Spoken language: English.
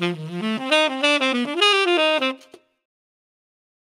Mm-hmm.